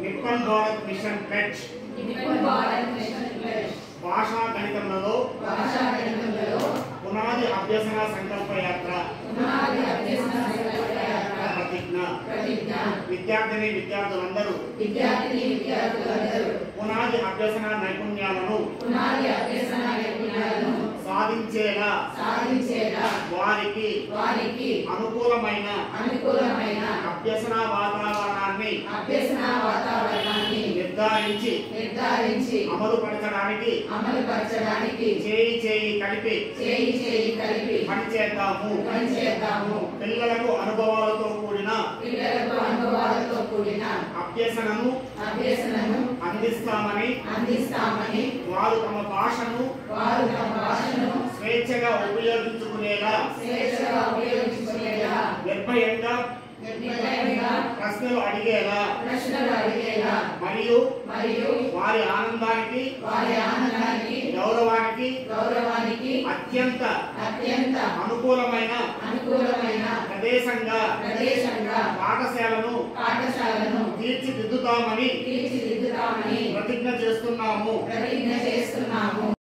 Nippon Bharat machine పెట్ భాషా గణితంలో పునాది అభ్యసన సంకల్ప యాత్ర. ప్రతిజ్ఞ. ప్రతిజ్ఞ. విద్యార్థిని విద్యార్థులందరూ విద్యార్థిని విద్యార్థులందరూ పునాది అభ్యసన నైపుణ్యాలను పునాది అభ్యసన నైపుణ్యాలను సాధించేలా సాధించేలా వారికి వారికి అనుకూలమైన అనుకూలమైన అభ్యసన వాతావరణాన్ని అభ్యసన వాతావరణాన్ని నిర్ధారించి నిర్ధారించి అమలుపరచడానికి అమలుపరచడానికి చేయి చేయి కలిపి చేయి చేయి కలిపి పనిచేద్దాము పనిచేద్దాము పిల్లలకు అనుభవాలతో కూడిన పిల్లలకు అనుభవాలతో కూడిన అభ్యసనను అభ్యసనను అందిస్తామని అందిస్తామని వారు తమ భాషను వారు తమ భాషను స్వేచ్ఛగా ఉపయోగించుకునేలా స్వేచ్ఛగా ఉపయోగించుకునేలా నిర్భయంగా నిర్భయంగా ప్రశ్నలు అడిగేలా ప్రశ్నలు మరియు మరియు వారి ఆనందానికి వారి ఆనందానికి గౌరవానికి గౌరవానికి అత్యంత అత్యంత అనుకూలమైన అనుకూలమైన ప్రదేశంగా ప్రదేశంగా పాఠశాలను పాఠశాలను తీర్చిదిద్దుతామని తీర్చిదిద్దుతామని ప్రతిజ్ఞ చేస్తున్నాము. ప్రతిజ్ఞ చేస్తున్నాము